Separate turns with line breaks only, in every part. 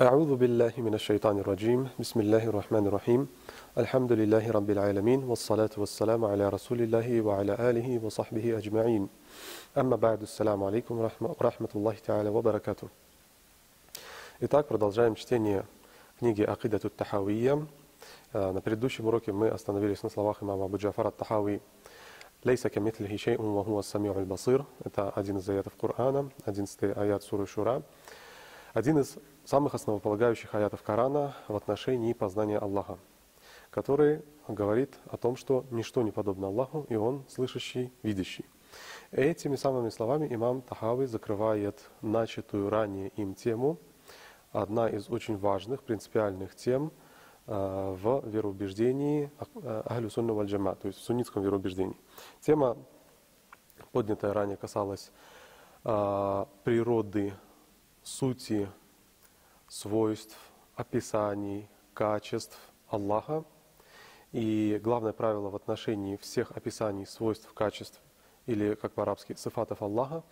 أعوذ بالله من الشيطان الرجيم بسم الله الرحمن الرحيم الحمد لله رب العالمين والصلاة والسلام على رسول الله وعلى آله وصحبه أجمعين أما بعد السلام عليكم ورحمة ورحمة الله تعالى وبركاته Итак, продолжаем чтение книги Акидату Тахавия. На предыдущем уроке мы остановились на словах имама Абу Джафара Тахави «Лейса камитлихи шей'ун ва хуа сами'у аль-басир» Это один из аятов Корана, одиннадцатый аят суры Шура. Один из самых основополагающих аятов Корана в отношении познания Аллаха, который говорит о том, что ничто не подобно Аллаху, и Он слышащий, видящий. Этими самыми словами имам Тахави закрывает начатую ранее им тему, одна из очень важных, принципиальных тем э, в вероубеждении Ахлю Сунна Валь Джама, то есть в суннитском вероубеждении. Тема, поднятая ранее, касалась э, природы сути, свойств, описаний, качеств Аллаха. И главное правило в отношении всех описаний, свойств, качеств, или, как по-арабски, сифатов Аллаха,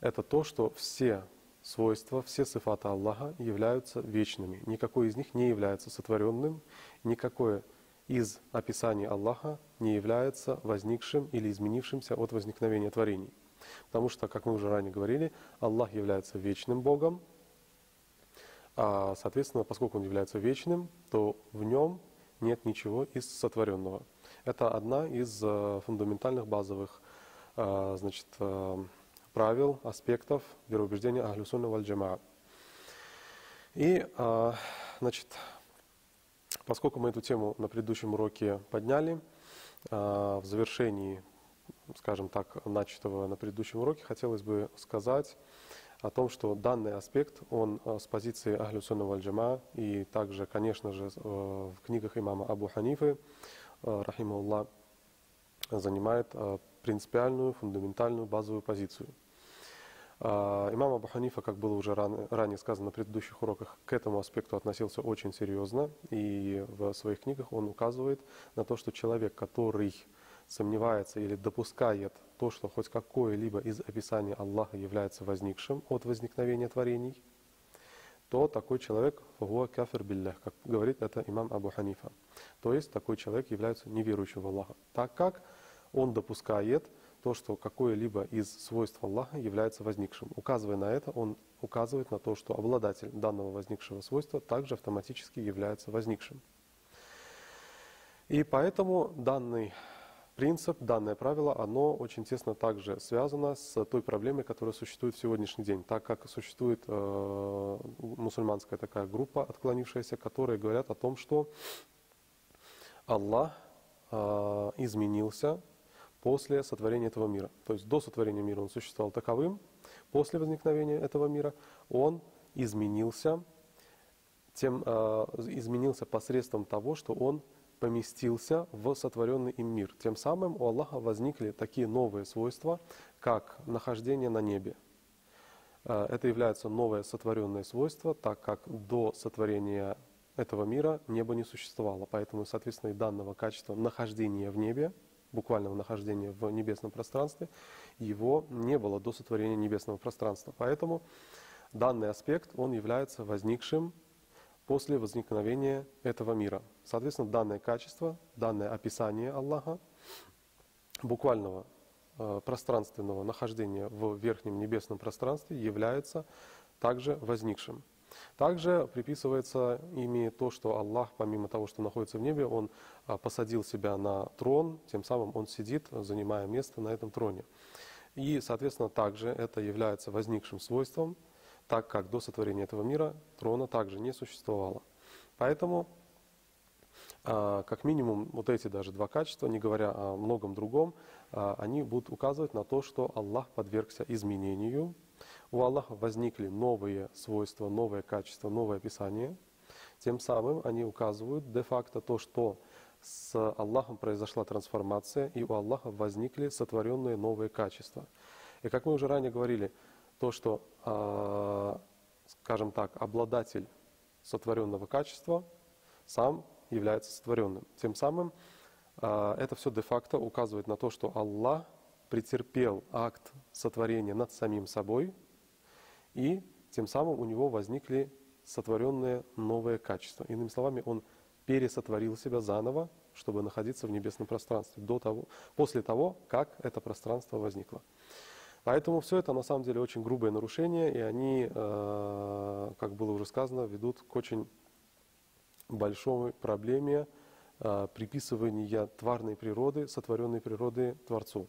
это то, что все свойства, все сифаты Аллаха являются вечными. Никакой из них не является сотворенным, никакое из описаний Аллаха не является возникшим или изменившимся от возникновения творений. Потому что, как мы уже ранее говорили, Аллах является вечным Богом, а, соответственно, поскольку Он является вечным, то в Нем нет ничего из сотворенного. Это одна из э, фундаментальных базовых э, значит, э, правил, аспектов вероубеждения Ахлюсунна валь джамаа. И, значит, поскольку мы эту тему на предыдущем уроке подняли, в завершении скажем так, начатого на предыдущем уроке, хотелось бы сказать о том, что данный аспект, он э, с позиции Ахлю Сунна Джама и также, конечно же, э, в книгах имама Абу Ханифы, э, рахимуллах, занимает принципиальную, фундаментальную, базовую позицию. Имам Абу Ханифа, как было уже ранее сказано на предыдущих уроках, к этому аспекту относился очень серьезно, и в своих книгах он указывает на то, что человек, который сомневается или допускает то, что хоть какое-либо из описаний Аллаха является возникшим от возникновения творений, то такой человек фагуа кафир биллях, как говорит это имам Абу Ханифа. То есть такой человек является неверующим в Аллаха, так как он допускает то, что какое-либо из свойств Аллаха является возникшим. Указывая на это, он указывает на то, что обладатель данного возникшего свойства также автоматически является возникшим. И поэтому данный принцип, данное правило, оно очень тесно также связано с той проблемой, которая существует в сегодняшний день, так как существует э, мусульманская такая группа, отклонившаяся, которые говорят о том, что Аллах э, изменился после сотворения этого мира. То есть до сотворения мира он существовал таковым, после возникновения этого мира он изменился, тем, э, изменился посредством того, что он поместился в сотворенный им мир. Тем самым у Аллаха возникли такие новые свойства, как нахождение на небе. Э, это является новое сотворенное свойство, так как до сотворения этого мира небо не существовало. Поэтому, соответственно, и данного качества нахождения в небе, буквального нахождения в небесном пространстве, его не было до сотворения небесного пространства. Поэтому данный аспект, он является возникшим после возникновения этого мира. Соответственно, данное качество, данное описание Аллаха, буквального э, пространственного нахождения в верхнем небесном пространстве является также возникшим. Также приписывается ими то, что Аллах, помимо того, что находится в небе, Он э, посадил себя на трон, тем самым Он сидит, занимая место на этом троне. И, соответственно, также это является возникшим свойством так как до сотворения этого мира трона также не существовало. Поэтому, а, как минимум, вот эти даже два качества, не говоря о многом другом, а, они будут указывать на то, что Аллах подвергся изменению. У Аллаха возникли новые свойства, новые качества, новое описание. Тем самым они указывают де-факто то, что с Аллахом произошла трансформация, и у Аллаха возникли сотворенные новые качества. И как мы уже ранее говорили, то, что, скажем так, обладатель сотворенного качества сам является сотворенным. Тем самым а, это все де-факто указывает на то, что Аллах претерпел акт сотворения над самим собой, и тем самым у него возникли сотворенное новое качество. Иными словами, Он пересотворил себя заново, чтобы находиться в небесном пространстве до того, после того, как это пространство возникло. Поэтому все это на самом деле очень грубое нарушение, и они, э, как было уже сказано, ведут к очень большой проблеме э, приписывания тварной природы, сотворенной природы Творцу.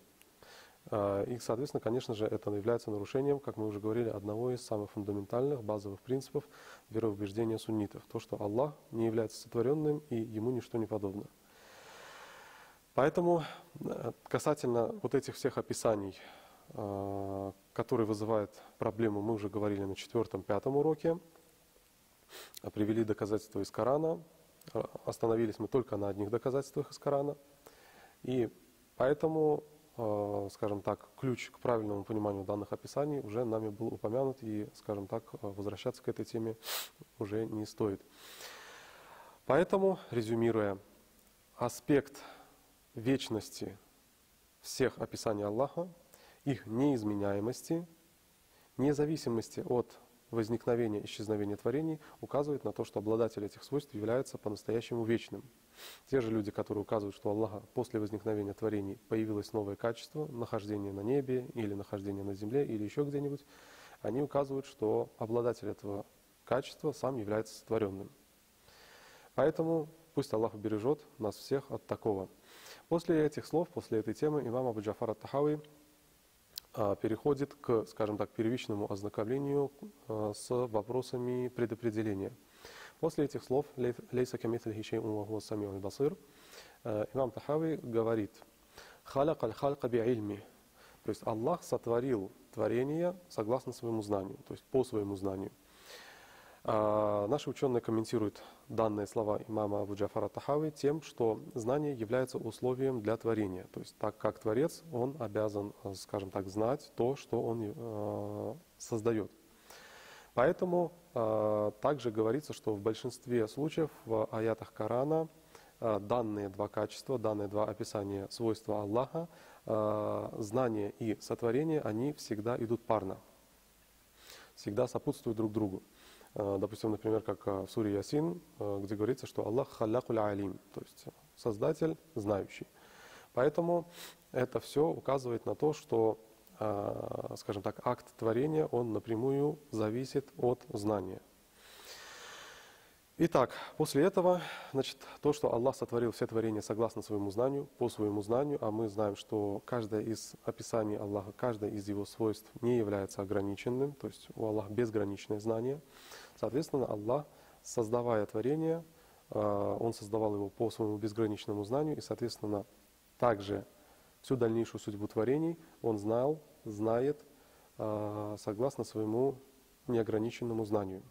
Э, и, соответственно, конечно же, это является нарушением, как мы уже говорили, одного из самых фундаментальных, базовых принципов вероубеждения суннитов. То, что Аллах не является сотворенным и ему ничто не подобно. Поэтому касательно вот этих всех описаний который вызывает проблему, мы уже говорили на четвертом-пятом уроке. Привели доказательства из Корана. Э, остановились мы только на одних доказательствах из Корана. И поэтому, э, скажем так, ключ к правильному пониманию данных описаний уже нами был упомянут, и, скажем так, возвращаться к этой теме уже не стоит. Поэтому, резюмируя, аспект вечности всех описаний Аллаха их неизменяемости, независимости от возникновения и исчезновения творений указывает на то, что обладатель этих свойств является по-настоящему вечным. Те же люди, которые указывают, что у Аллаха после возникновения творений появилось новое качество, нахождение на небе или нахождение на земле или еще где-нибудь, они указывают, что обладатель этого качества сам является сотворенным. Поэтому пусть Аллах бережет нас всех от такого. После этих слов, после этой темы имам Абу Джафар Ат-Тахави переходит к, скажем так, первичному ознакомлению а, с вопросами предопределения. После этих слов «Лейса камиталихи шей'ун ва хуа сами'ун басир» а, имам Тахави говорит «Халак аль-халка би'ильми» То есть Аллах сотворил творение согласно своему знанию, то есть по своему знанию – а, наши ученые комментируют данные слова имама Абу Джафара Тахави тем, что знание является условием для творения. То есть так как Творец, он обязан, скажем так, знать то, что он э, создает. Поэтому э, также говорится, что в большинстве случаев в аятах Корана э, данные два качества, данные два описания свойства Аллаха, э, знание и сотворение, они всегда идут парно, всегда сопутствуют друг другу. Э, допустим, например, как э, в суре Ясин, э, где говорится, что Аллах халякуль алим, то есть создатель, знающий. Поэтому это все указывает на то, что, скажем так, акт творения, он напрямую зависит от знания. Итак, после этого, значит, то, что Аллах сотворил все творения согласно своему знанию, по своему знанию, а мы знаем, что каждое из описаний Аллаха, каждое из его свойств не является ограниченным, то есть у Аллаха безграничное знание. Соответственно, Аллах, создавая творение, э, Он создавал его по своему безграничному знанию, и, соответственно, также всю дальнейшую судьбу творений Он знал, знает, э, согласно своему неограниченному знанию.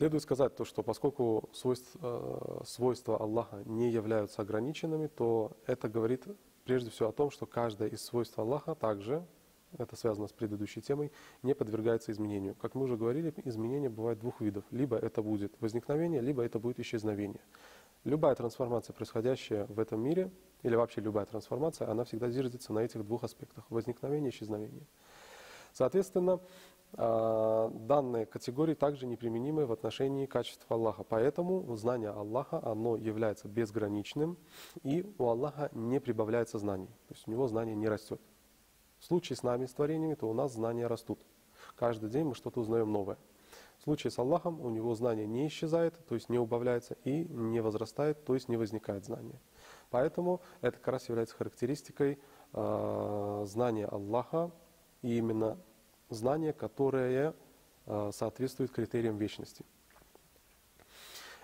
Следует сказать то, что поскольку свойств, э, свойства Аллаха не являются ограниченными, то это говорит прежде всего о том, что каждое из свойств Аллаха также это связано с предыдущей темой, не подвергается изменению. Как мы уже говорили, изменения бывают двух видов. Либо это будет возникновение, либо это будет исчезновение. Любая трансформация, происходящая в этом мире, или вообще любая трансформация, она всегда зиждется на этих двух аспектах – возникновение и исчезновение. Соответственно, а, данные категории также неприменимы в отношении качеств Аллаха. Поэтому знание Аллаха, оно является безграничным, и у Аллаха не прибавляется знаний. То есть у него знание не растет. В случае с нами, с творениями, то у нас знания растут. Каждый день мы что-то узнаем новое. В случае с Аллахом у него знание не исчезает, то есть не убавляется, и не возрастает, то есть не возникает знание. Поэтому это как раз является характеристикой э, знания Аллаха, и именно знание, которое э, соответствует критериям вечности.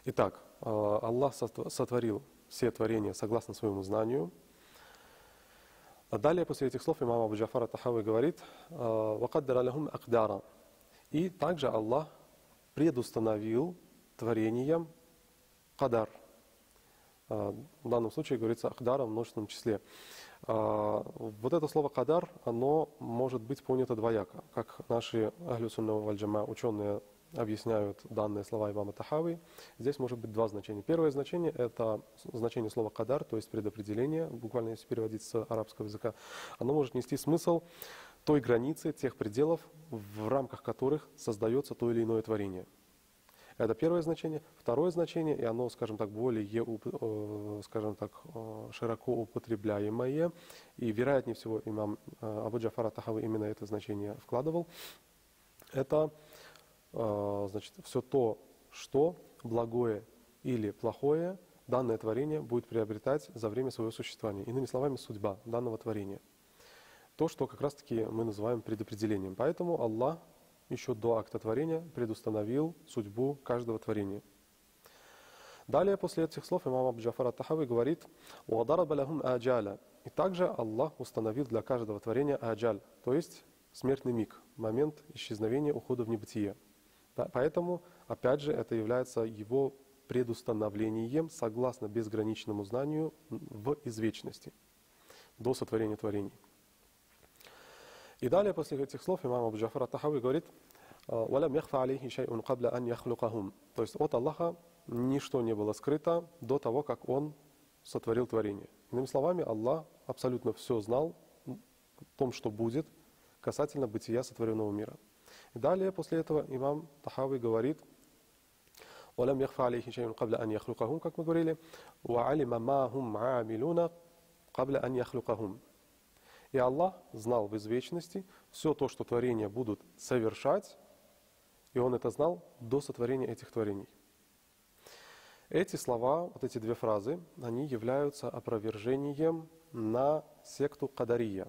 Итак, э, Аллах сотворил все творения согласно своему знанию – а далее, после этих слов, имам Абу Джафар Тахави говорит, «Вакаддара лахум акдара». И также Аллах предустановил творением кадар. А, в данном случае говорится акдара в множественном числе. А, вот это слово кадар, оно может быть понято двояко. Как наши ахлю вальджама ученые объясняют данные слова имама Тахави. Здесь может быть два значения. Первое значение – это значение слова «кадар», то есть предопределение, буквально если переводить с арабского языка. Оно может нести смысл той границы, тех пределов, в рамках которых создается то или иное творение. Это первое значение. Второе значение, и оно, скажем так, более, э, скажем так, э, широко употребляемое, и вероятнее всего имам э, Абу Джафара Тахавы именно это значение вкладывал, это значит, все то, что благое или плохое данное творение будет приобретать за время своего существования. Иными словами, судьба данного творения. То, что как раз-таки мы называем предопределением. Поэтому Аллах еще до акта творения предустановил судьбу каждого творения. Далее, после этих слов, имам Абу Джафар Тахави говорит, «Уадараб лахум аджаля». И также Аллах установил для каждого творения аджаль, то есть смертный миг, момент исчезновения, ухода в небытие. Поэтому, опять же, это является его предустановлением согласно безграничному знанию в извечности, до сотворения творений. И далее после этих слов имам Абу Джафар Тахави говорит, «Валям яхфа алейхи шай'ун кабля ан яхлюкахум». То есть от Аллаха ничто не было скрыто до того, как Он сотворил творение. Иными словами, Аллах абсолютно все знал о том, что будет касательно бытия сотворенного мира. И далее после этого имам Тахави говорит, «Валям яхфа алейхи шай'ун кабля ан яхлюкахум», как мы говорили, «Ва алима ма хум амилуна кабля ан яхлюкахум». И Аллах знал в извечности все то, что творения будут совершать, и Он это знал до сотворения этих творений. Эти слова, вот эти две фразы, они являются опровержением на секту Кадария.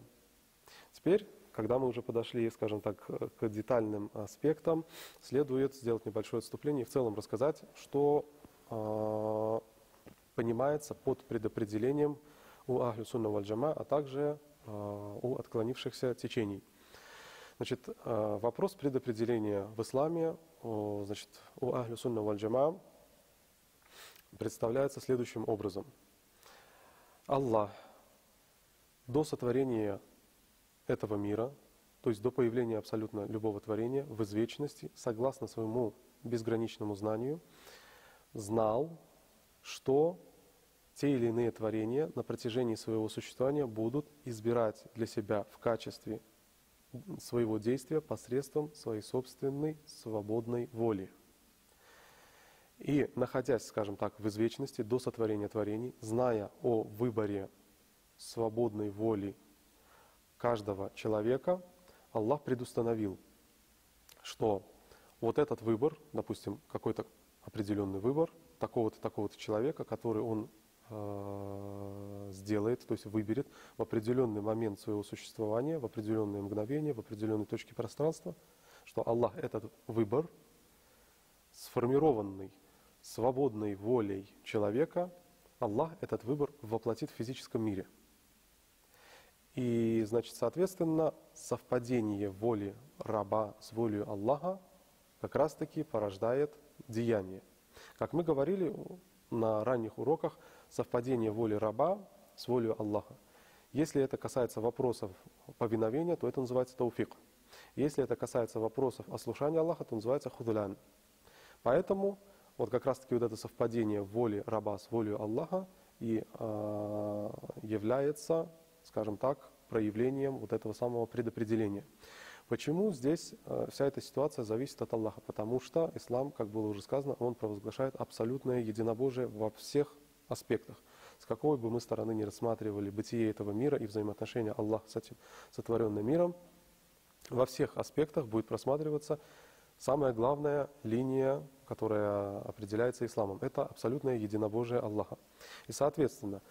Теперь, когда мы уже подошли, скажем так, к детальным аспектам, следует сделать небольшое отступление и в целом рассказать, что э, понимается под предопределением у Ахлю Сунна Вальджама, а также у отклонившихся течений. Значит, э, вопрос предопределения в исламе значит, у Ахлю Сунна Валь Джама представляется следующим образом. Аллах до сотворения этого мира, то есть до появления абсолютно любого творения в извечности, согласно своему безграничному знанию, знал, что те или иные творения на протяжении своего существования будут избирать для себя в качестве своего действия посредством своей собственной свободной воли. И находясь, скажем так, в извечности до сотворения творений, зная о выборе свободной воли каждого человека, Аллах предустановил, что вот этот выбор, допустим, какой-то определенный выбор такого-то, такого-то человека, который он сделает, то есть выберет в определенный момент своего существования, в определенное мгновение, в определенной точке пространства, что Аллах этот выбор, сформированный свободной волей человека, Аллах этот выбор воплотит в физическом мире. И, значит, соответственно, совпадение воли раба с волей Аллаха как раз-таки порождает деяние. Как мы говорили на ранних уроках, совпадение воли раба с волей Аллаха. Если это касается вопросов повиновения, то это называется тауфик. Если это касается вопросов ослушания Аллаха, то называется худулян. Поэтому вот как раз-таки вот это совпадение воли раба с волей Аллаха и э, является, скажем так, проявлением вот этого самого предопределения. Почему здесь э, вся эта ситуация зависит от Аллаха? Потому что ислам, как было уже сказано, он провозглашает абсолютное единобожие во всех аспектах. С какой бы мы стороны не рассматривали бытие этого мира и взаимоотношения Аллаха с этим сотворенным миром, во всех аспектах будет просматриваться самая главная линия, которая определяется исламом. Это абсолютное единобожие Аллаха. И, соответственно,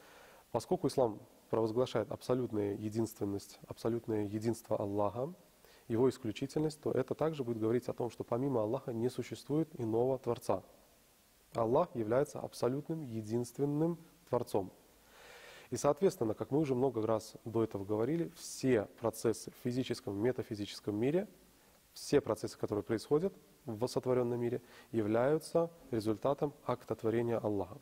поскольку ислам провозглашает абсолютную единственность, абсолютное единство Аллаха, его исключительность, то это также будет говорить о том, что помимо Аллаха не существует иного Творца. Аллах является абсолютным, единственным Творцом. И, соответственно, как мы уже много раз до этого говорили, все процессы в физическом, метафизическом мире, все процессы, которые происходят в сотворенном мире, являются результатом акта творения Аллаха.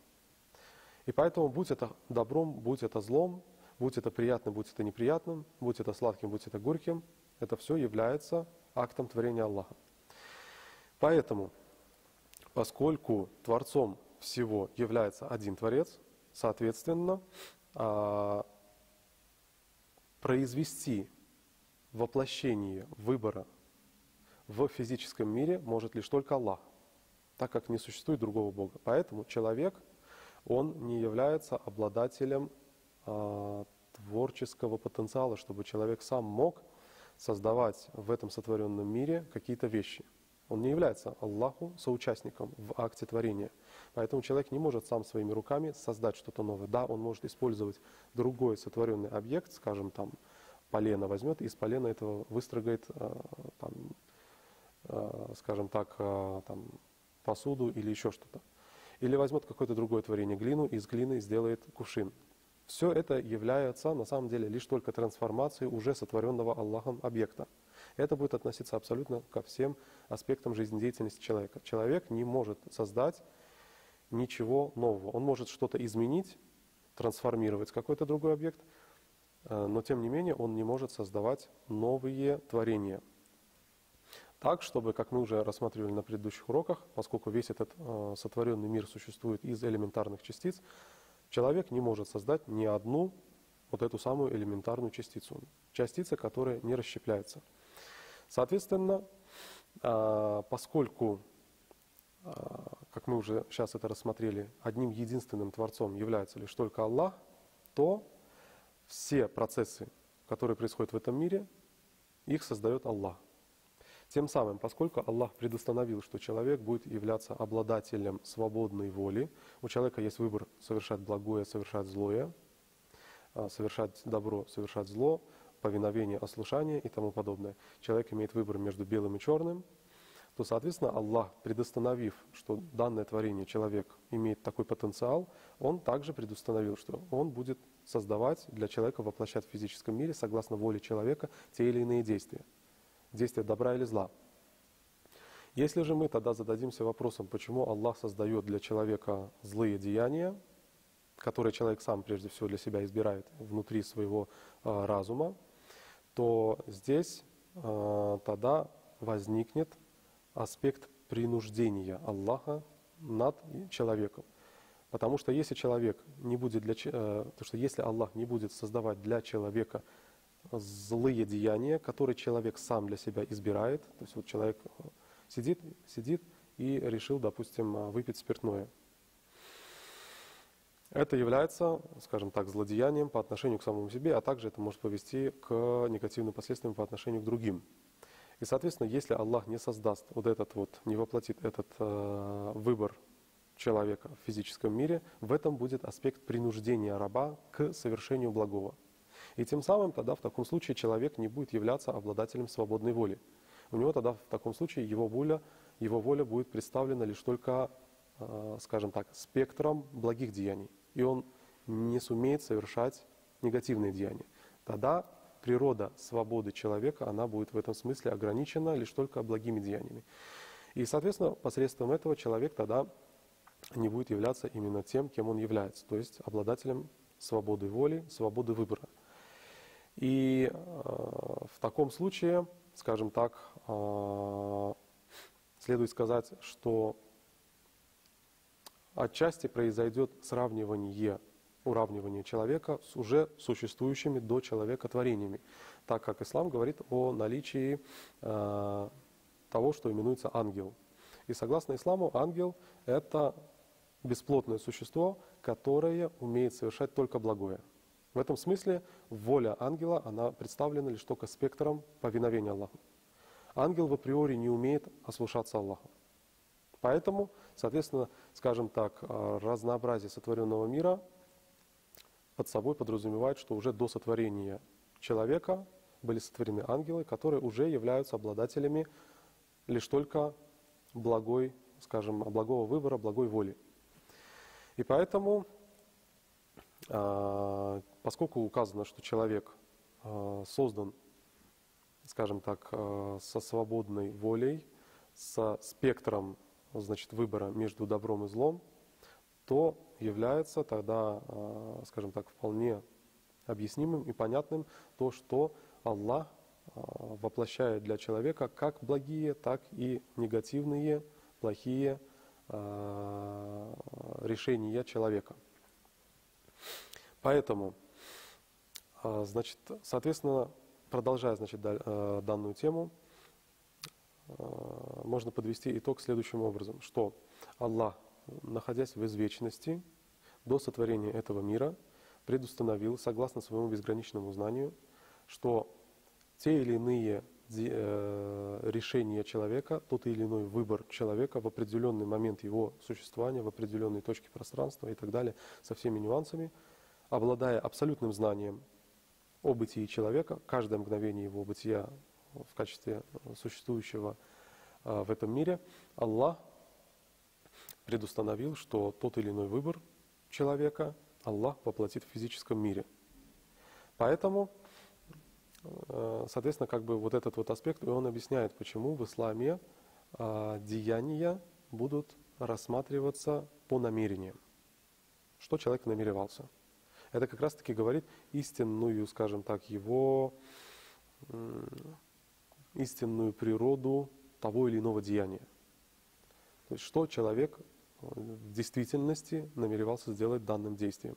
И поэтому, будь это добром, будь это злом, будь это приятным, будь это неприятным, будь это сладким, будь это горьким, это все является актом творения Аллаха. Поэтому поскольку Творцом всего является один Творец, соответственно, а, произвести воплощение выбора в физическом мире может лишь только Аллах, так как не существует другого Бога. Поэтому человек, он не является обладателем э, творческого потенциала, чтобы человек сам мог создавать в этом сотворенном мире какие-то вещи. Он не является Аллаху соучастником в акте творения. Поэтому человек не может сам своими руками создать что-то новое. Да, он может использовать другой сотворенный объект, скажем, там, полено возьмет и из полена этого выстрогает, э, там, э, скажем так, э, там, посуду или еще что-то. Или возьмет какое-то другое творение, глину, и из глины сделает кувшин. Все это является на самом деле лишь только трансформацией уже сотворенного Аллахом объекта. Это будет относиться абсолютно ко всем аспектам жизнедеятельности человека. Человек не может создать ничего нового. Он может что-то изменить, трансформировать какой-то другой объект, э, но тем не менее он не может создавать новые творения. Так, чтобы, как мы уже рассматривали на предыдущих уроках, поскольку весь этот э, сотворенный мир существует из элементарных частиц, человек не может создать ни одну вот эту самую элементарную частицу. Частица, которая не расщепляется. Соответственно, а, поскольку, а, как мы уже сейчас это рассмотрели, одним единственным Творцом является лишь только Аллах, то все процессы, которые происходят в этом мире, их создает Аллах. Тем самым, поскольку Аллах предустановил, что человек будет являться обладателем свободной воли, у человека есть выбор совершать благое, совершать злое, а, совершать добро, совершать зло, повиновение, ослушание и тому подобное. Человек имеет выбор между белым и черным, то, соответственно, Аллах, предустановив, что данное творение человек имеет такой потенциал, Он также предустановил, что Он будет создавать для человека, воплощать в физическом мире, согласно воле человека, те или иные действия. Действия добра или зла. Если же мы тогда зададимся вопросом, почему Аллах создает для человека злые деяния, которые человек сам прежде всего для себя избирает внутри своего э, разума, то здесь э, тогда возникнет аспект принуждения Аллаха над человеком. Потому что если человек не будет для, э, то что если Аллах не будет создавать для человека злые деяния, которые человек сам для себя избирает, то есть вот человек сидит, сидит и решил, допустим, выпить спиртное – это является, скажем так, злодеянием по отношению к самому себе, а также это может повести к негативным последствиям по отношению к другим. И, соответственно, если Аллах не создаст вот этот вот, не воплотит этот э, выбор человека в физическом мире, в этом будет аспект принуждения раба к совершению благого. И тем самым тогда в таком случае человек не будет являться обладателем свободной воли. У него тогда в таком случае его воля, его воля будет представлена лишь только, скажем так, спектром благих деяний и он не сумеет совершать негативные деяния. Тогда природа свободы человека, она будет в этом смысле ограничена лишь только благими деяниями. И, соответственно, посредством этого человек тогда не будет являться именно тем, кем он является, то есть обладателем свободы воли, свободы выбора. И э, в таком случае, скажем так, э, следует сказать, что отчасти произойдет сравнивание, уравнивание человека с уже существующими до человека творениями, так как ислам говорит о наличии э, того, что именуется ангел. И согласно исламу, ангел – это бесплотное существо, которое умеет совершать только благое. В этом смысле воля ангела, она представлена лишь только спектром повиновения Аллаху. Ангел в априори не умеет ослушаться Аллаху. Поэтому, соответственно, скажем так, э, разнообразие сотворенного мира под собой подразумевает, что уже до сотворения человека были сотворены ангелы, которые уже являются обладателями лишь только благой, скажем, благого выбора, благой воли. И поэтому, э, поскольку указано, что человек э, создан, скажем так, со свободной волей, со спектром значит, выбора между добром и злом, то является тогда, а, скажем так, вполне объяснимым и понятным то, что Аллах а, воплощает для человека как благие, так и негативные, плохие а, решения человека. Поэтому, значит, соответственно, продолжая, значит, данную тему, можно подвести итог следующим образом, что Аллах, находясь в извечности, до сотворения этого мира, предустановил, согласно своему безграничному знанию, что те или иные э, решения человека, тот или иной выбор человека в определенный момент его существования, в определенной точке пространства и так далее, со всеми нюансами, обладая абсолютным знанием о бытии человека, каждое мгновение его бытия в качестве существующего в этом мире, Аллах предустановил, что тот или иной выбор человека Аллах воплотит в физическом мире. Поэтому Э, соответственно, как бы вот этот вот аспект, и он объясняет, почему в исламе э, деяния будут рассматриваться по намерениям. Что человек намеревался. Это как раз-таки говорит истинную, скажем так, его истинную природу того или иного деяния. То есть что человек в действительности намеревался сделать данным действием.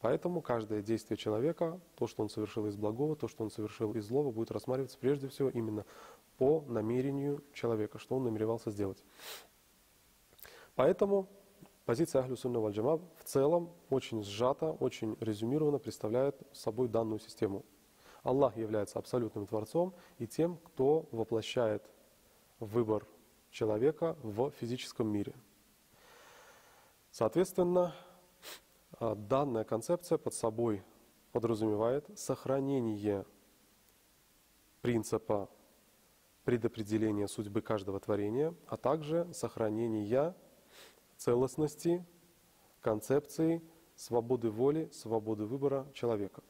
Поэтому каждое действие человека, то, что он совершил из благого, то, что он совершил из злого, будет рассматриваться прежде всего именно по намерению человека, что он намеревался сделать. Поэтому позиция Ахлю Сунна Валь в целом очень сжата, очень резюмированно представляет собой данную систему. Аллах является абсолютным Творцом и тем, кто воплощает выбор человека в физическом мире. Соответственно, а, данная концепция под собой подразумевает сохранение принципа предопределения судьбы каждого творения, а также сохранение целостности концепции свободы воли, свободы выбора человека.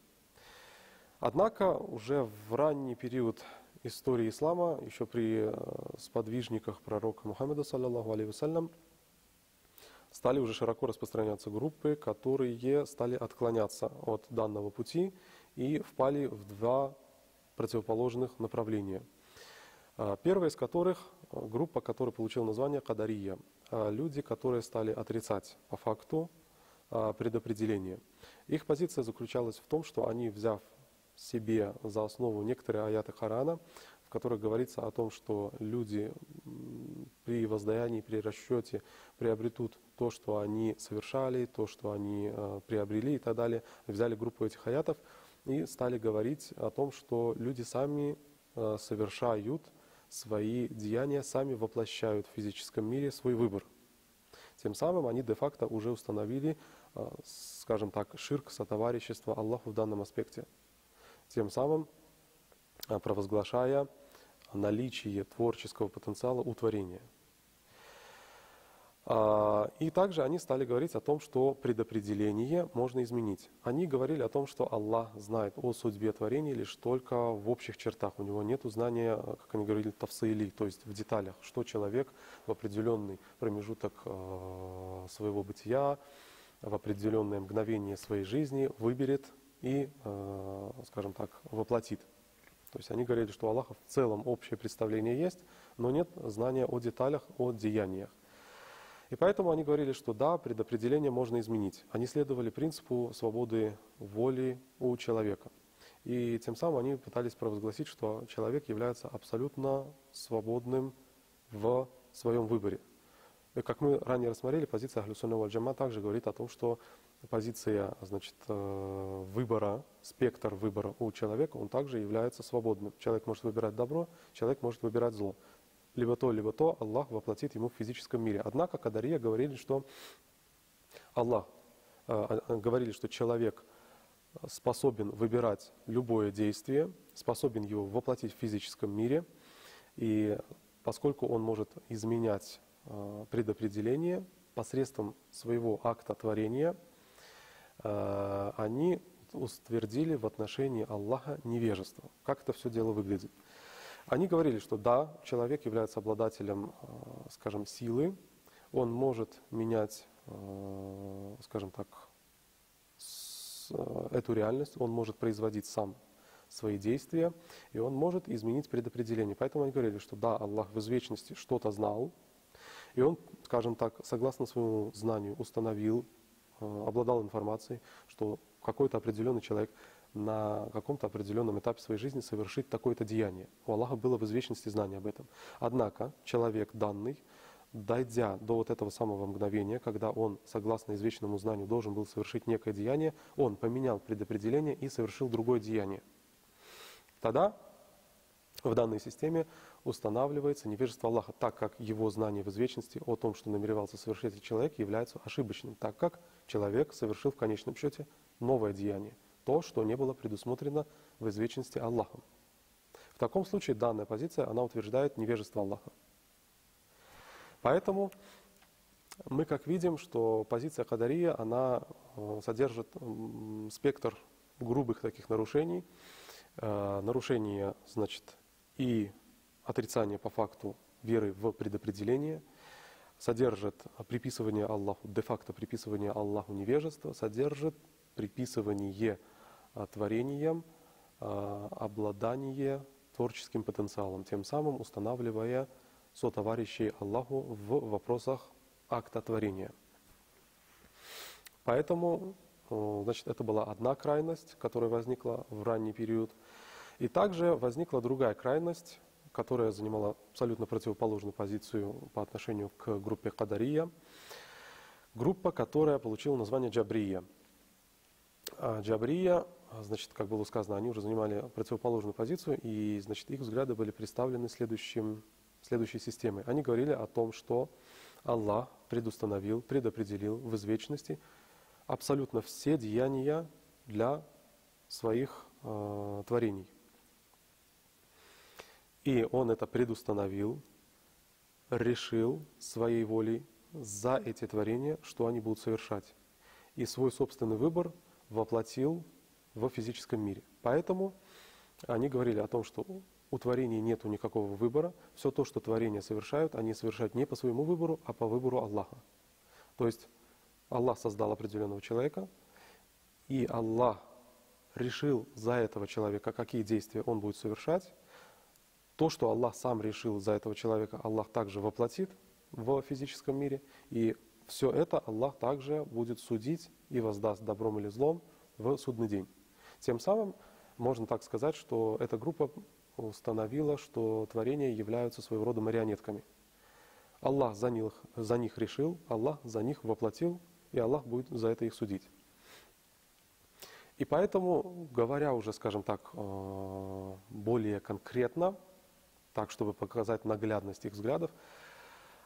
Однако уже в ранний период истории ислама, еще при э, сподвижниках пророка Мухаммеда, саллиллаху алейhi вассалям, стали уже широко распространяться группы, которые стали отклоняться от данного пути и впали в два противоположных направления. А, первая из которых а, группа, которая получила название Кадария. Люди, которые стали отрицать по факту предопределение. Их позиция заключалась в том, что они, взяв себе за основу некоторые аяты Харана, в которых говорится о том, что люди при воздаянии, при расчете приобретут то, что они совершали, то, что они э, приобрели и так далее. Взяли группу этих аятов и стали говорить о том, что люди сами э, совершают свои деяния, сами воплощают в физическом мире свой выбор. Тем самым они де-факто уже установили, э, скажем так, ширк, сотоварищество Аллаху в данном аспекте. Тем самым Э, провозглашая наличие творческого потенциала у творения. А, и также они стали говорить о том, что предопределение можно изменить. Они говорили о том, что Аллах знает о судьбе творения лишь только в общих чертах. У него нет знания, как они говорили, тавсаили, то есть в деталях, что человек в определенный промежуток э, своего бытия, в определенное мгновение своей жизни выберет и, э, скажем так, воплотит. То есть они говорили, что у Аллаха в целом общее представление есть, но нет знания о деталях, о деяниях. И поэтому они говорили, что да, предопределение можно изменить. Они следовали принципу свободы воли у человека. И тем самым они пытались провозгласить, что человек является абсолютно свободным в своем выборе. И как мы ранее рассмотрели, позиция Ахлюсунна Вальджама также говорит о том, что позиция значит, э, выбора, спектр выбора у человека, он также является свободным. Человек может выбирать добро, человек может выбирать зло. Либо то, либо то Аллах воплотит ему в физическом мире. Однако Кадария говорили, что Аллах, э, э, говорили, что человек способен выбирать любое действие, способен его воплотить в физическом мире, и поскольку он может изменять предопределение посредством своего акта творения – Э, они утвердили в отношении Аллаха невежество. Как это все дело выглядит? Они говорили, что да, человек является обладателем, э, скажем, силы, он может менять, э, скажем так, эту реальность, он может производить сам свои действия, и он может изменить предопределение. Поэтому они говорили, что да, Аллах в извечности что-то знал, и он, скажем так, согласно своему знанию установил Э, обладал информацией, что какой-то определенный человек на каком-то определенном этапе своей жизни совершить такое-то деяние. У Аллаха было в извечности знание об этом. Однако человек данный, дойдя до вот этого самого мгновения, когда он, согласно извечному знанию, должен был совершить некое деяние, он поменял предопределение и совершил другое деяние. Тогда в данной системе устанавливается невежество Аллаха, так как его знание в извечности о том, что намеревался совершить человек, является ошибочным, так как человек совершил в конечном счете новое деяние, то, что не было предусмотрено в извечности Аллахом. В таком случае данная позиция, она утверждает невежество Аллаха. Поэтому мы как видим, что позиция Кадария, она э, содержит спектр грубых таких нарушений. Э, нарушение, значит, и отрицание по факту веры в предопределение, содержит приписывание Аллаху, де-факто приписывание Аллаху невежества, содержит приписывание э, творениям обладание творческим потенциалом, тем самым устанавливая сотоварищей Аллаху в вопросах акта творения. Поэтому, значит, это была одна крайность, которая возникла в ранний период. И также возникла другая крайность, которая занимала абсолютно противоположную позицию по отношению к группе Кадария. Группа, которая получила название Джабрия. А Джабрия, значит, как было сказано, они уже занимали противоположную позицию, и, значит, их взгляды были представлены следующим следующей системы. Они говорили о том, что Аллах предустановил, предопределил в извечности абсолютно все деяния для своих э, творений. И Он это предустановил, решил своей волей за эти творения, что они будут совершать. И свой собственный выбор воплотил в физическом мире. Поэтому они говорили о том, что у творений нет никакого выбора. Все то, что творения совершают, они совершают не по своему выбору, а по выбору Аллаха. То есть Аллах создал определенного человека, и Аллах решил за этого человека, какие действия он будет совершать. То, что Аллах сам решил за этого человека, Аллах также воплотит в физическом мире. И все это Аллах также будет судить и воздаст добром или злом в судный день. Тем самым можно так сказать, что эта группа установила, что творения являются своего рода марионетками. Аллах за них, за них решил, Аллах за них воплотил, и Аллах будет за это их судить. И поэтому, говоря уже, скажем так, э, более конкретно, так, чтобы показать наглядность их взглядов,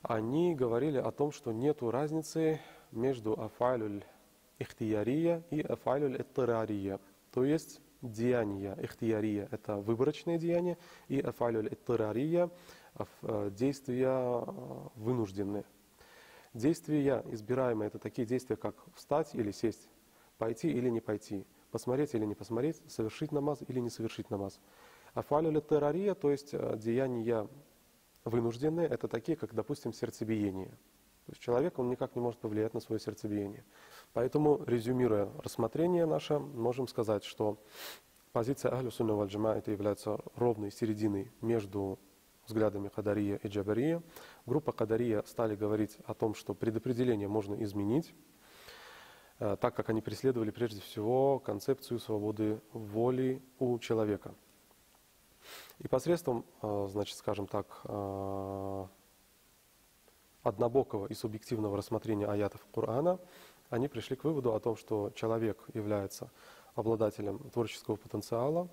они говорили о том, что нет разницы между афайлюль ихтиярия и афайлюль эттарария. То есть деяния ихтиярия – это выборочные деяния, и афалюль иттирария – действия э, вынужденные. Действия избираемые – это такие действия, как встать или сесть, пойти или не пойти, посмотреть или не посмотреть, совершить намаз или не совершить намаз. Афалюль иттирария, то есть э, деяния вынужденные, это такие, как, допустим, сердцебиение. То есть человек, он никак не может повлиять на свое сердцебиение. Поэтому, резюмируя рассмотрение наше, можем сказать, что позиция Ахлю Сунна Валь это является ровной серединой между взглядами Кадария и Джабария. Группа Кадария стали говорить о том, что предопределение можно изменить, э, так как они преследовали прежде всего концепцию свободы воли у человека. И посредством, э, значит, скажем так, э, однобокого и субъективного рассмотрения аятов Корана, они пришли к выводу о том, что человек является обладателем творческого потенциала,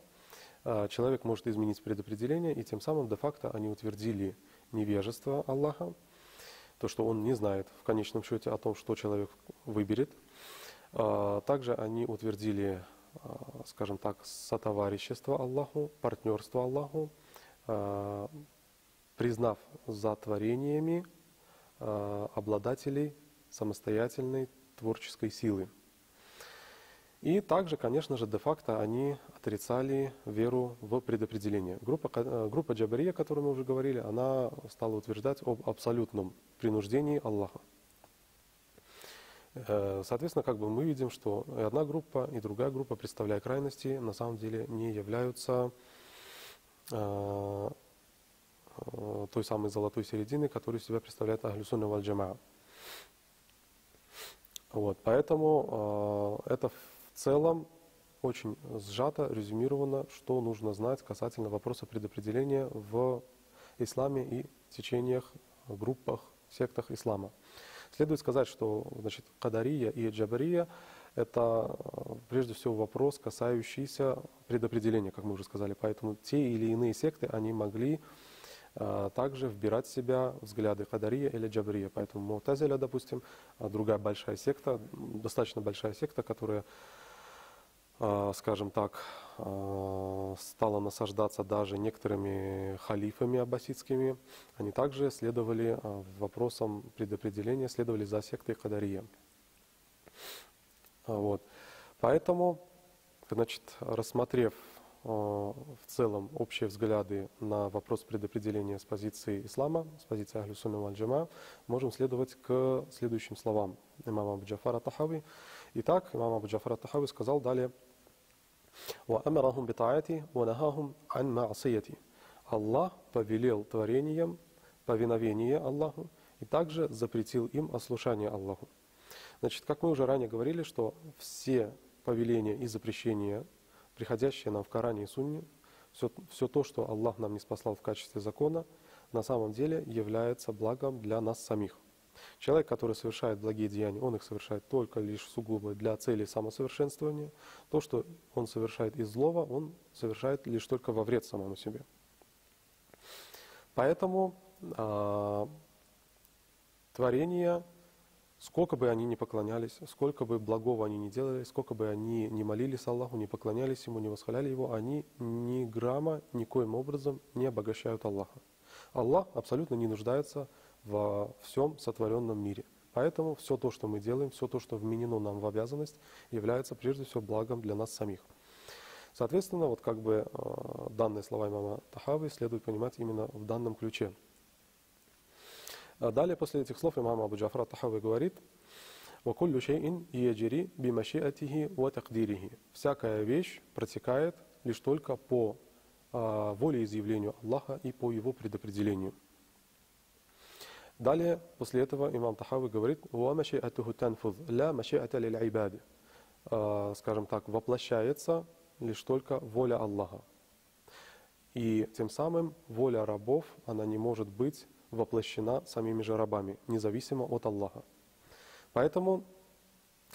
а, человек может изменить предопределение, и тем самым де-факто они утвердили невежество Аллаха, то, что он не знает в конечном счете о том, что человек выберет. Также они утвердили, скажем так, сотоварищество Аллаху, партнерство Аллаху, признав за творениями обладателей самостоятельной творческой силы. И также, конечно же, де-факто они отрицали веру в предопределение. Группа, э, группа Джабария, о которой мы уже говорили, она стала утверждать об абсолютном принуждении Аллаха. Э, соответственно, как бы мы видим, что и одна группа, и другая группа, представляя крайности, на самом деле не являются э, той самой золотой середины, которую себя представляет Ахлюсунна валь вот, поэтому э, это в целом очень сжато, резюмировано, что нужно знать касательно вопроса предопределения в исламе и течениях, группах, сектах ислама. Следует сказать, что значит, Кадария и Джабария – это прежде всего вопрос, касающийся предопределения, как мы уже сказали. Поэтому те или иные секты, они могли а, также вбирать в себя взгляды Кадария или Джабрия. Поэтому Мутазиля, допустим, а, другая большая секта, достаточно большая секта, которая, скажем так, стала насаждаться даже некоторыми халифами аббасидскими, они также следовали вопросам предопределения, следовали за сектой Кадария. Вот. Поэтому, значит, рассмотрев в целом общие взгляды на вопрос предопределения с позиции ислама, с позиции Ахлю Сунна Валь можем следовать к следующим словам имама Абу Джафара Тахави. Итак, имам Абу Джафара Тахави сказал далее, وَأَمَرَهُمْ بِطَاعَتِهِ وَنَهَاهُمْ عَنْ مَعْصِيَتِهِ Аллах повелел творениям повиновение Аллаху и также запретил им ослушание Аллаху. Значит, как мы уже ранее говорили, что все повеления и запрещения приходящее нам в Коране и Сунне, все, все то, что Аллах нам не спаслал в качестве закона, на самом деле является благом для нас самих. Человек, который совершает благие деяния, он их совершает только лишь сугубо для цели самосовершенствования. То, что он совершает из злого, он совершает лишь только во вред самому себе. Поэтому а, творение Сколько бы они ни поклонялись, сколько бы благого они ни делали, сколько бы они ни молились Аллаху, не поклонялись Ему, не восхваляли Его, они ни грамма, никоим образом не обогащают Аллаха. Аллах абсолютно не нуждается во всем сотворенном мире. Поэтому все то, что мы делаем, все то, что вменено нам в обязанность, является прежде всего благом для нас самих. Соответственно, вот как бы э, данные слова имама Тахавы следует понимать именно в данном ключе. А далее, после этих слов, Имама Абу Джафра Тахавы говорит, Всякая вещь протекает лишь только по воле волеизъявлению Аллаха и по его предопределению – Далее, после этого имам Тахави говорит, «Ва машиатуху танфуз, ла машиата лил айбади». А, скажем так, воплощается лишь только воля Аллаха. И тем самым воля рабов, она не может быть воплощена самими же рабами, независимо от Аллаха. Поэтому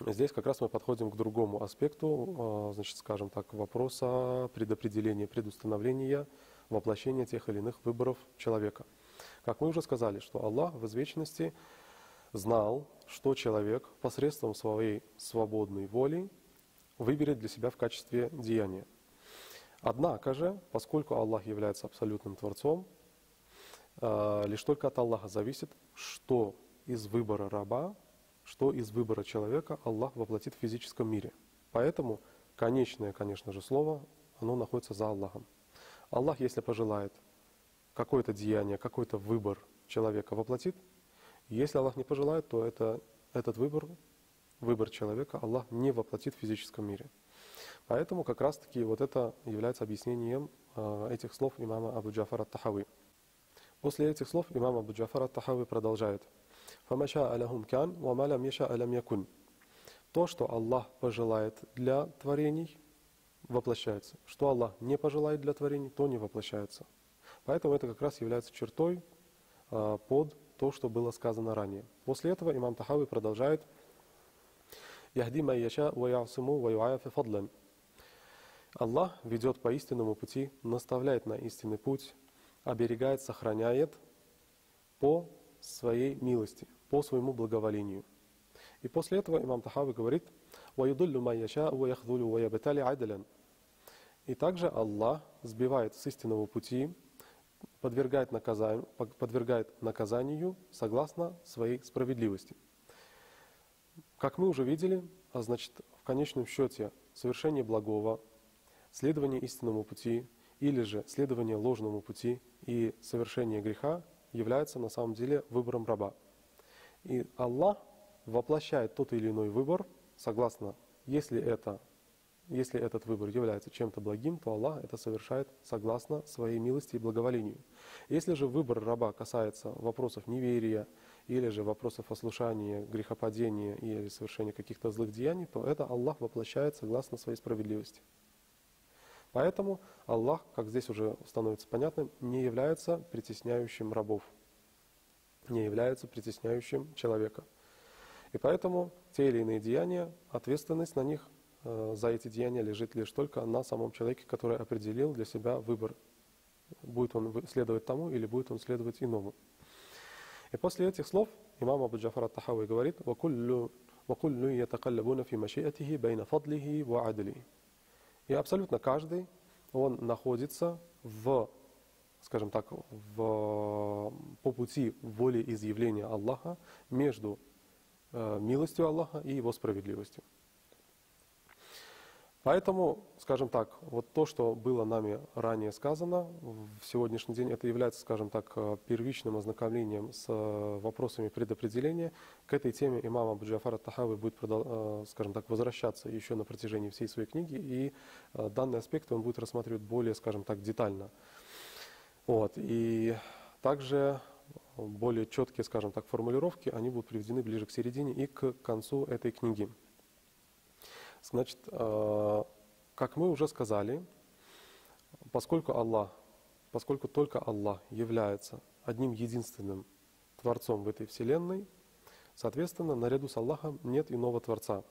здесь как раз мы подходим к другому аспекту, а, значит, скажем так, вопроса предопределения, предустановления, воплощения тех или иных выборов человека – как мы уже сказали, что Аллах в извечности знал, что человек посредством своей свободной воли выберет для себя в качестве деяния. Однако же, поскольку Аллах является абсолютным Творцом, а, лишь только от Аллаха зависит, что из выбора раба, что из выбора человека Аллах воплотит в физическом мире. Поэтому конечное, конечно же, слово, оно находится за Аллахом. Аллах, если пожелает какое-то деяние, какой-то выбор человека воплотит, если Аллах не пожелает, то это, этот выбор, выбор человека Аллах не воплотит в физическом мире. Поэтому как раз-таки вот это является объяснением э, этих слов имама Абу Джафара Тахави. После этих слов имам Абу Джафар Тахави продолжает. То, что Аллах пожелает для творений, воплощается. Что Аллах не пожелает для творений, то не воплощается. Поэтому это как раз является чертой а, под то, что было сказано ранее. После этого имам Тахави продолжает «Яхди ма яша ва ва фадлан». Аллах ведет по истинному пути, наставляет на истинный путь, оберегает, сохраняет по своей милости, по своему благоволению. И после этого имам Тахави говорит, и также Аллах сбивает с истинного пути, подвергает наказанию, подвергает наказанию согласно своей справедливости. Как мы уже видели, а значит, в конечном счете совершение благого, следование истинному пути – или же следование ложному пути и совершение греха является на самом деле выбором раба. И Аллах воплощает тот или иной выбор, согласно, если, это, если этот выбор является чем-то благим, то Аллах это совершает согласно своей милости и благоволению. Если же выбор раба касается вопросов неверия, или же вопросов ослушания, грехопадения или совершения каких-то злых деяний, то это Аллах воплощает согласно своей справедливости. Поэтому Аллах, как здесь уже становится понятным, не является притесняющим рабов, не является притесняющим человека. И поэтому те или иные деяния, ответственность на них Э, за эти деяния лежит лишь только на самом человеке, который определил для себя выбор, будет он следовать тому или будет он следовать иному. И после этих слов имам Абу Джафар Ат-Тахави говорит «Вакуллю ятакаллабуна фи машиатихи байна фадлихи ва адли». И абсолютно каждый, он находится в, скажем так, в, по пути воли изъявления Аллаха между э, милостью Аллаха и его справедливостью. Поэтому, скажем так, вот то, что было нами ранее сказано, в сегодняшний день это является, скажем так, э, первичным ознакомлением с э, вопросами предопределения. К этой теме имам Абу Джафар Тахави будет, э, скажем так, возвращаться еще на протяжении всей своей книги, и данный аспект он будет рассматривать более, скажем так, детально. Вот. И также более четкие, скажем так, формулировки, они будут приведены ближе к середине и к концу этой книги. Значит, э, как мы уже сказали, поскольку Аллах, поскольку только Аллах является одним единственным Творцом в этой Вселенной, соответственно, наряду с Аллахом нет иного Творца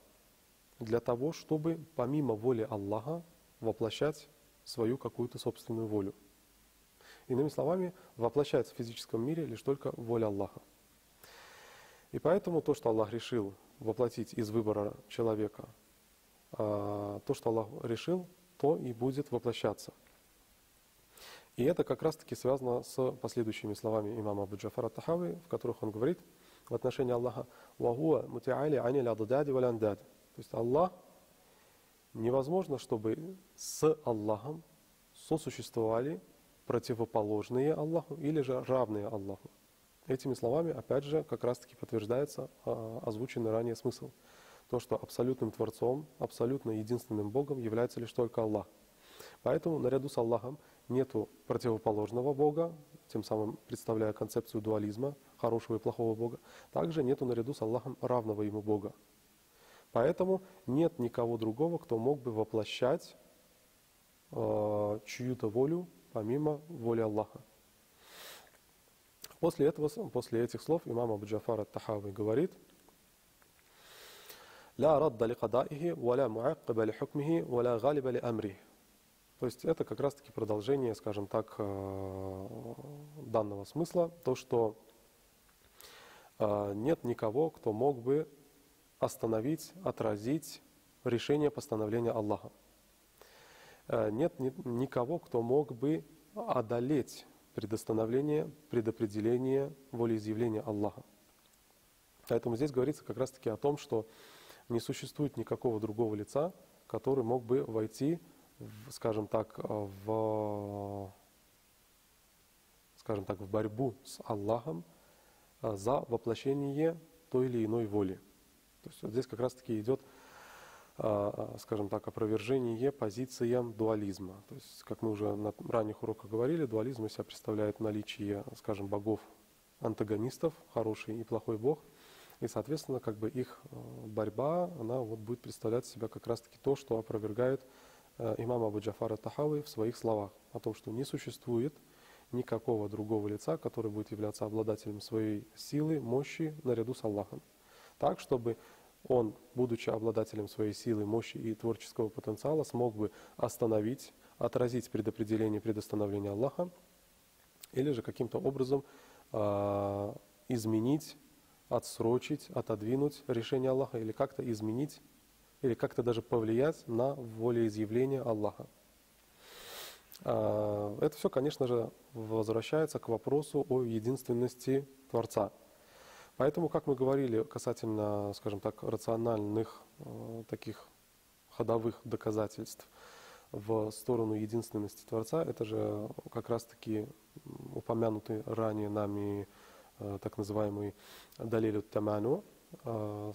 для того, чтобы помимо воли Аллаха воплощать свою какую-то собственную волю. Иными словами, воплощается в физическом мире лишь только воля Аллаха. И поэтому то, что Аллах решил воплотить из выбора человека то, что Аллах решил, то и будет воплощаться. И это как раз-таки связано с последующими словами имама Абу Джафара Тахави, в которых он говорит в отношении Аллаха «Вахуа мути'али аниль аддади валяндади». То есть Аллах, невозможно, чтобы с Аллахом сосуществовали противоположные Аллаху или же равные Аллаху. Этими словами, опять же, как раз-таки подтверждается а, озвученный ранее смысл – то, что абсолютным Творцом, абсолютно единственным Богом является лишь только Аллах. Поэтому наряду с Аллахом нету противоположного Бога, тем самым представляя концепцию дуализма, хорошего и плохого Бога. Также нету наряду с Аллахом равного ему Бога. Поэтому нет никого другого, кто мог бы воплощать э, чью-то волю помимо воли Аллаха. После этого, после этих слов имам Абу Джафар Тахави говорит – ля радда ли кадайхи, валя муаккаба ли хукмихи, валя галиба ли амри. То есть это как раз-таки продолжение, скажем так, э, данного смысла, то, что э, нет никого, кто мог бы остановить, отразить решение постановления Аллаха. Э, нет никого, кто мог бы одолеть предостановление, предопределение волеизъявления Аллаха. Поэтому здесь говорится как раз-таки о том, что не существует никакого другого лица, который мог бы войти, в, скажем так, в, скажем так, в борьбу с Аллахом а, за воплощение той или иной воли. То есть вот здесь как раз-таки идет, а, скажем так, опровержение позициям дуализма. То есть, как мы уже на ранних уроках говорили, дуализм из себя представляет наличие, скажем, богов антагонистов, хороший и плохой бог – и, соответственно, как бы их э, борьба, она вот будет представлять себя как раз-таки то, что опровергает э, имам Абу Джафара Тахави в своих словах о том, что не существует никакого другого лица, который будет являться обладателем своей силы, мощи наряду с Аллахом. Так, чтобы он, будучи обладателем своей силы, мощи и творческого потенциала, смог бы остановить, отразить предопределение предостановления Аллаха, или же каким-то образом э, изменить отсрочить, отодвинуть решение Аллаха или как-то изменить, или как-то даже повлиять на волеизъявление Аллаха. А, это все, конечно же, возвращается к вопросу о единственности Творца. Поэтому, как мы говорили касательно, скажем так, рациональных э, таких ходовых доказательств в сторону единственности Творца, это же как раз-таки упомянутый ранее нами так называемый далилю таману, э,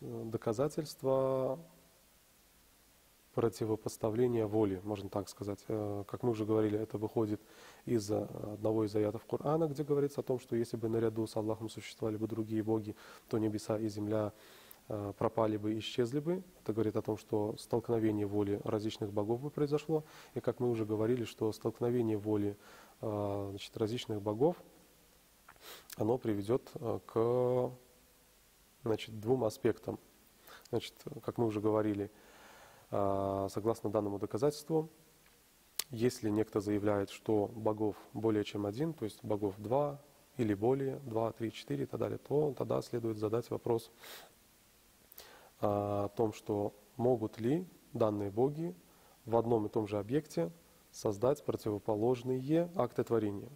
доказательство противопоставления воли, можно так сказать. Э, как мы уже говорили, это выходит из одного из аятов Корана, где говорится о том, что если бы наряду с Аллахом существовали бы другие боги, то небеса и земля Э, пропали бы, исчезли бы. Это говорит о том, что столкновение воли различных богов бы произошло. И как мы уже говорили, что столкновение воли э, значит, различных богов, оно приведет э, к значит, двум аспектам. Значит, как мы уже говорили, согласно данному доказательству, если некто заявляет, что богов более чем один, то есть богов два или более, два, три, четыре и так далее, то тогда следует задать вопрос, о том, что могут ли данные боги в одном и том же объекте создать противоположные акты творения.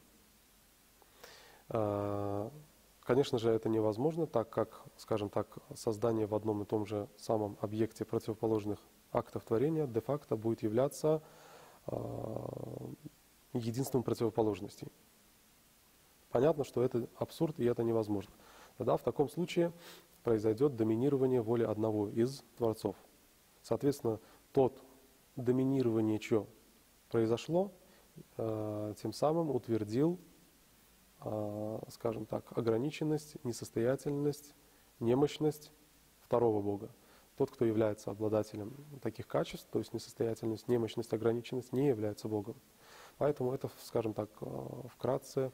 А, конечно же, это невозможно, так как, скажем так, создание в одном и том же самом объекте противоположных актов творения де-факто будет являться а, единственным противоположностей. Понятно, что это абсурд и это невозможно. Тогда в таком случае произойдет доминирование воли одного из творцов. Соответственно, тот доминирование, что произошло, э, тем самым утвердил, скажем так, ограниченность, несостоятельность, немощность второго Бога. Тот, кто является обладателем таких качеств, то есть несостоятельность, немощность, ограниченность, не является Богом. Поэтому это, скажем так, э, вкратце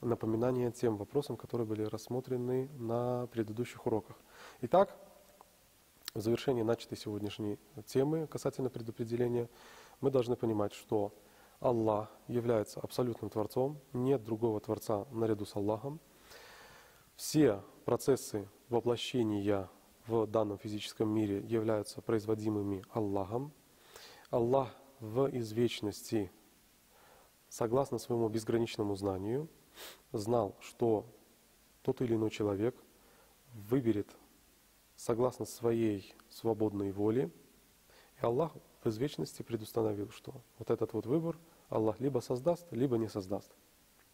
напоминание тем вопросам, которые были рассмотрены на предыдущих уроках. Итак, в завершении начатой сегодняшней темы касательно предопределения, мы должны понимать, что Аллах является абсолютным Творцом, нет другого Творца наряду с Аллахом. Все процессы воплощения в данном физическом мире являются производимыми Аллахом. Аллах в извечности, согласно своему безграничному знанию – знал, что тот или иной человек выберет согласно своей свободной воле, и Аллах в извечности предустановил, что вот этот вот выбор Аллах либо создаст, либо не создаст.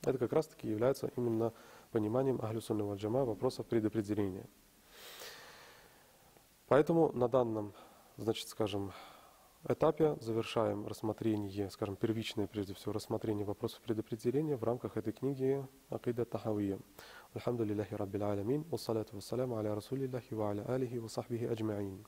Это как раз таки является именно пониманием Ахлюсунного джама вопроса предопределения. Поэтому на данном, значит, скажем, этапе завершаем рассмотрение, скажем, первичное, прежде всего, рассмотрение вопросов предопределения в рамках этой книги Акида Тахавия. Альхамду лиллахи раббил алямин, вассалату вассаляму аля расулиллахи ва аля алихи ва сахбихи аджмаин.